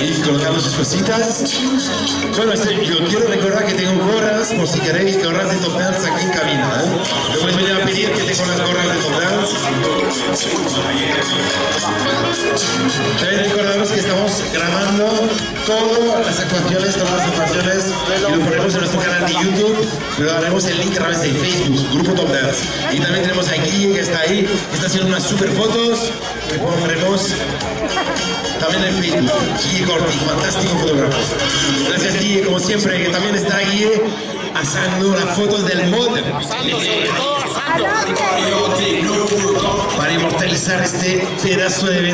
y colocamos sus cositas. Bueno, este, yo quiero recordar que tengo gorras, por si queréis, gorras de Top Dance aquí en cabina. ¿eh? Puedes venir a pedir que tengo las gorras de Top Dance. También recordaros que estamos grabando todas las actuaciones, todas las actuaciones, y lo ponemos en nuestro canal de YouTube, pero daremos el link a través de Facebook, Grupo Top Dance. Y también tenemos a Guille que está ahí, que está haciendo unas super fotos, que pondremos también en Facebook. Guille Corti, fantástico fotógrafo. Gracias Guille, como siempre, que también está Guille haciendo las fotos del mod para inmortalizar este pedazo de evento.